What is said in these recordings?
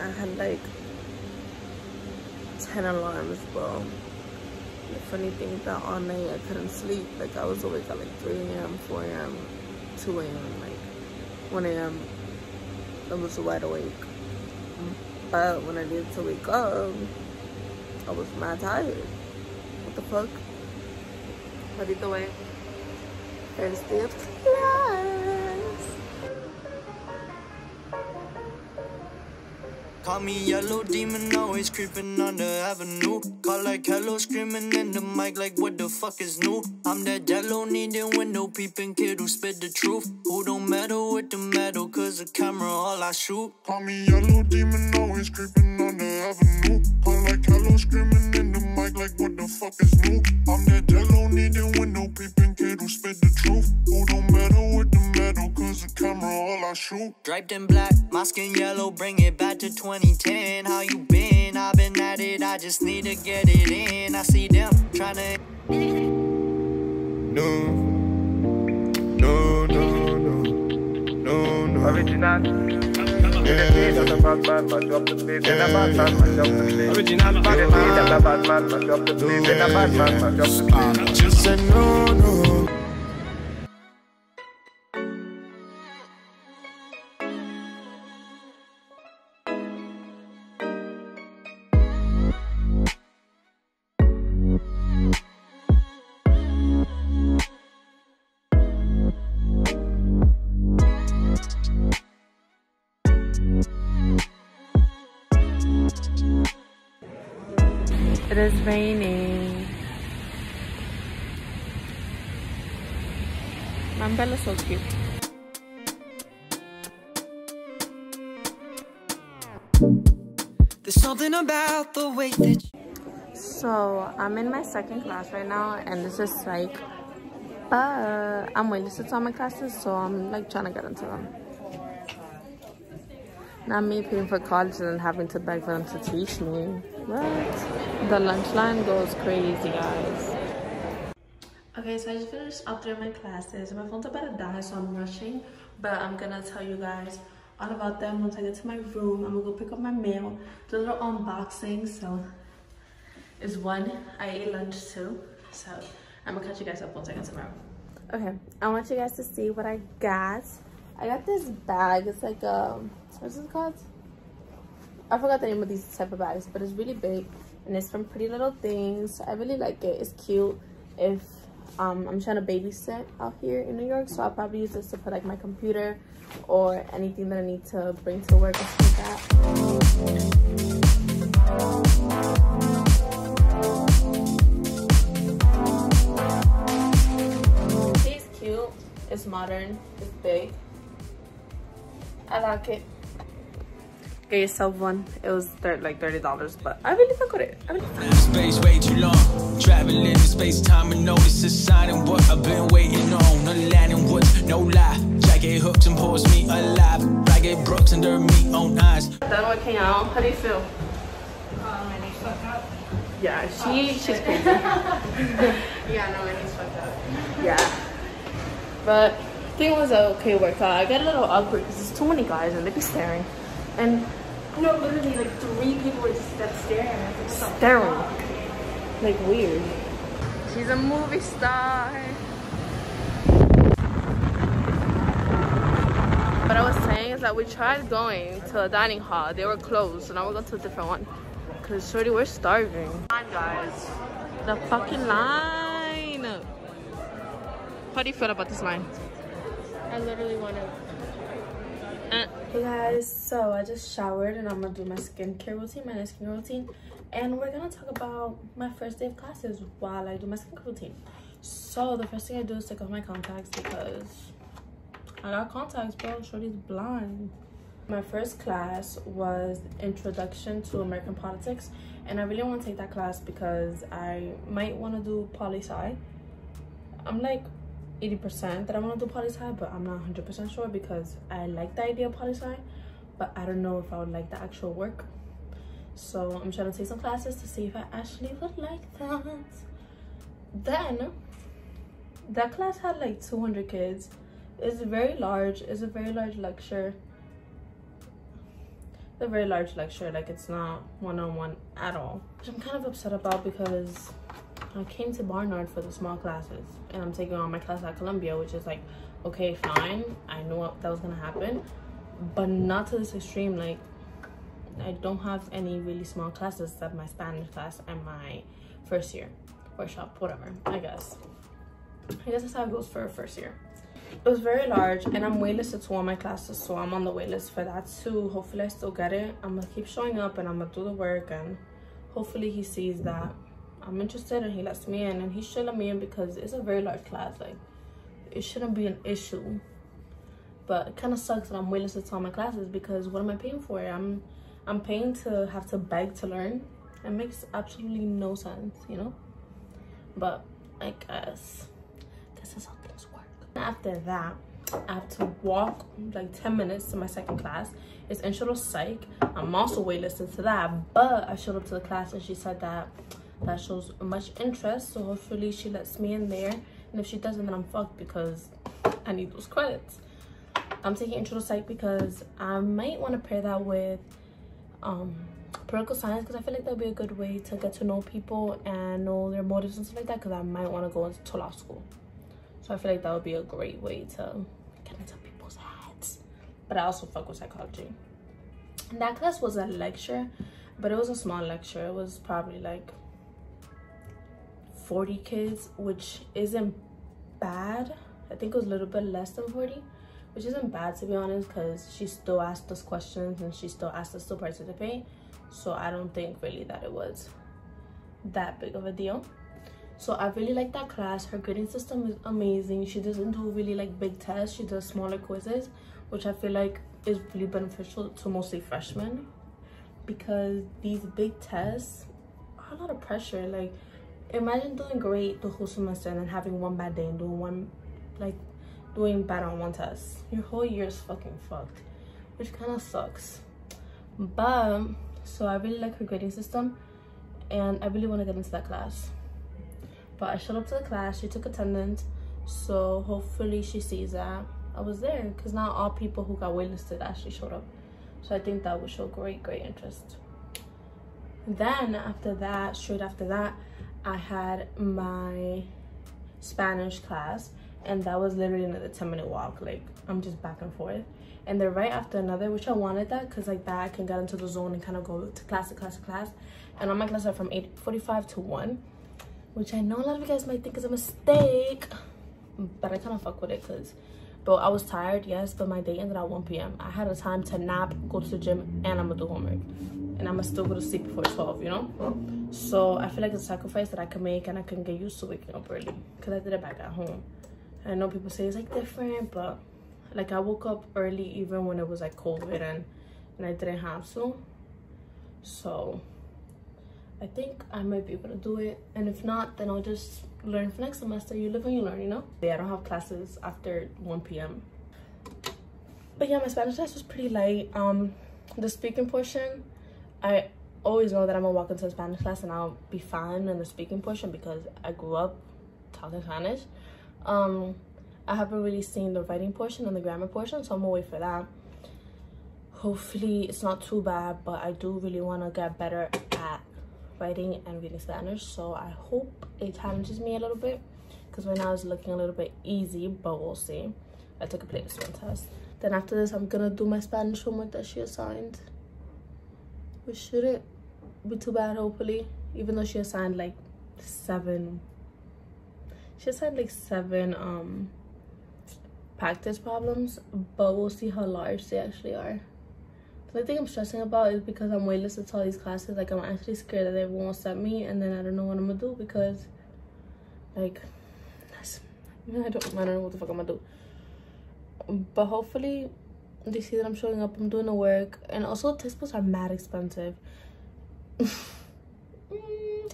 I had like 10 alarms, bro. The funny thing is that all night I couldn't sleep. Like I was awake at like 3 a.m., 4 a.m., 2 a.m., like 1 a.m. I was wide awake. But when I needed to wake up, I was mad tired. What the fuck? But either way, first day Call me yellow demon, always creeping on the avenue. Call like hello, screaming in the mic like what the fuck is new? I'm that jello needing window peeping kid who spit the truth. Who don't meddle with the metal, cause the camera all I shoot. Call me yellow demon, always creeping on the avenue. Call like hello, screaming in the mic like what the fuck is new? I'm that jello needing window peeping kid who spit the truth. Who don't meddle with the camera all I shoot. Draped in black, my skin yellow, bring it back to 2010. How you been? I've been at it, I just need to get it in. I see them trying to. No, no, no, no, no, no. Original. Yeah. That's a bad It is raining. My umbrella's so cute. There's something about the way that So I'm in my second class right now, and this is like But I'm waiting to all my classes, so I'm like trying to get into them. Not me paying for college and having to beg for them to teach me. The lunch line goes crazy, guys. Okay, so I just finished up my classes. My phone's about to die, so I'm rushing. But I'm gonna tell you guys all about them once I get to my room. I'm gonna go pick up my mail, do a little unboxing. So is one. I ate lunch too. So I'm gonna catch you guys up once I get to my room. Okay, I want you guys to see what I got. I got this bag. It's like um, what's it called? I forgot the name of these type of bags, but it's really big and it's from Pretty Little Things. I really like it. It's cute. If um, I'm trying to babysit out here in New York, so I'll probably use this to put like my computer or anything that I need to bring to work and stuff like that. It's modern. It's big. I like it. Get yourself one. It was thir like thirty dollars, but I really fuck with it. I really fuck Space way too long. Traveling in space, time and notice a sign and what I've been waiting on. No landing woods, no lie. Jacket hooks and pulls me alive. Ragged brooks under me own eyes. Done with King Al. How do you feel? Um, yeah, she she's crazy. Yeah, no, and he's fucked up. yeah, but I think it was a okay workout. I got a little awkward because there's too many guys and they be staring, and No, literally, like three people were just that staring at me. What staring like weird. She's a movie star. What I was saying is that we tried going to a dining hall. They were closed, so now we're going to a different one. Cause shorty, we're starving. Line, guys. The fucking line. How do you feel about this line? I literally want to. Hey guys, so I just showered and I'm gonna do my skincare routine, my night skincare routine, and we're gonna talk about my first day of classes while I do my skincare routine. So the first thing I do is take off my contacts because I got contacts, bro. Shorty's blind. My first class was Introduction to American Politics, and I really want to take that class because I might want to do poli sci. I'm like 80% that I want to do poli sci, but I'm not 100% sure because I like the idea of poli sci, but I don't know if I would like the actual work. So I'm trying to take some classes to see if I actually would like that. Then that class had like 200 kids. It's very large. It's a very large lecture. a very large lecture. Like it's not one-on-one at all. Which I'm kind of upset about because I came to Barnard for the small classes and I'm taking on my class at Columbia, which is like, okay, fine. I knew that was gonna happen, but not to this extreme. Like I don't have any really small classes except my Spanish class and my first year workshop, whatever, I guess. I guess that's how it goes for first year. It was very large and I'm waitlisted to all my classes, so I'm on the waitlist for that too. Hopefully I still get it. I'm gonna keep showing up and I'm gonna do the work and hopefully he sees that I'm interested and he lets me in and he should me in because it's a very large class. Like it shouldn't be an issue. But it kind of sucks that I'm waitlisted to all my classes because what am I paying for? I'm I'm paying to have to beg to learn. It makes absolutely no sense, you know? But I guess, this is how things work. After that, I have to walk like 10 minutes to my second class. It's intro to psych. I'm also waitlisted to that, but I showed up to the class and she said that that shows much interest. So hopefully she lets me in there. And if she doesn't, then I'm fucked because I need those credits. I'm taking intro to psych because I might want to pair that with um political science because I feel like that would be a good way to get to know people and know their motives and stuff like that because I might want to go into law school. So I feel like that would be a great way to get into people's heads. But I also fuck with psychology. And that class was a lecture, but it was a small lecture. It was probably like 40 kids, which isn't bad. I think it was a little bit less than 40 which isn't bad to be honest because she still asked us questions and she still asked us to participate. So i don't think really that it was that big of a deal. So i really like that class. Her grading system is amazing. She doesn't do really like big tests. She does smaller quizzes which i feel like is really beneficial to mostly freshmen because these big tests are a lot of pressure. Like imagine doing great the whole semester and then having one bad day and doing one like doing bad on one test. Your whole year is fucking fucked which kind of sucks. But so i really like her grading system and i really want to get into that class. But i showed up to the class she took attendance so hopefully she sees that i was there because not all people who got waitlisted actually showed up. So i think that would show great great interest then after that straight after that i had my spanish class and that was literally another 10 minute walk like i'm just back and forth. And they're right after another which i wanted that because like that i can get into the zone and kind of go to class to class to class. And all my classes are from 8 45 to 1 which i know a lot of you guys might think is a mistake but i kind of fuck with it because bro i was tired yes but my day ended at 1 p.m i had a time to nap go to the gym and i'm gonna do homework and i'm still go to sleep before 12 you know so i feel like it's a sacrifice that i can make and i can get used to waking up early because i did it back at home I know people say it's like different, but like I woke up early even when it was like COVID and, and I didn't have to. So I think I might be able to do it. And if not, then I'll just learn for next semester. You live and you learn, you know? Yeah, I don't have classes after 1 p.m. But yeah, my Spanish class was pretty light. Um, the speaking portion, I always know that I'm gonna walk into a Spanish class and I'll be fine in the speaking portion because I grew up talking Spanish. Um i haven't really seen the writing portion and the grammar portion so i'm gonna wait for that. Hopefully it's not too bad but i do really want to get better at writing and reading spanish so i hope it challenges me a little bit because right now it's looking a little bit easy but we'll see. I took a placement test. Then after this i'm gonna do my spanish homework that she assigned shouldn't be too bad hopefully even though she assigned like seven she had like seven um practice problems but we'll see how large they actually are the only thing i'm stressing about is because i'm waitlisted to all these classes like i'm actually scared that they won't accept me and then i don't know what i'm gonna do because like I don't, I don't know what the fuck I'm gonna do. But hopefully they see that I'm showing up, I'm doing the work. And also test books are mad expensive. Mm,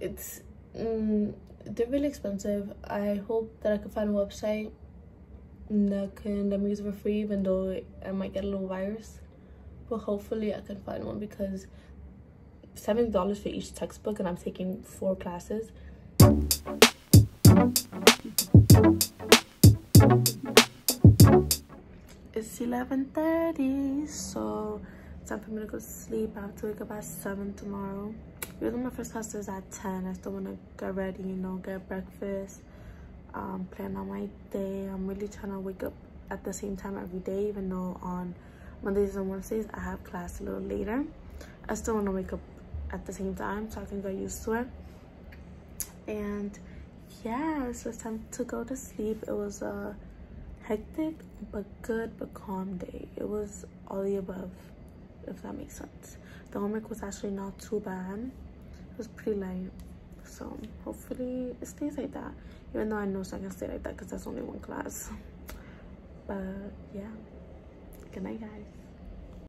it's mm, they're really expensive i hope that i can find a website that can me use it for free even though i might get a little virus but hopefully i can find one because seventy dollars for each textbook and i'm taking four classes it's 11 30 so time for me to go to sleep. I have to wake up at 7 tomorrow. Though my first class is at 10, I still want to get ready, you know, get breakfast, um, plan on my day. I'm really trying to wake up at the same time every day, even though on Mondays and Wednesdays I have class a little later. I still want to wake up at the same time so I can get used to it. And yeah, so it's time to go to sleep. It was a hectic but good but calm day. It was all the above, if that makes sense. The homework was actually not too bad. It was pretty light. So hopefully it stays like that. Even though I know it's not gonna stay like that because that's only one class. But yeah. Good night guys.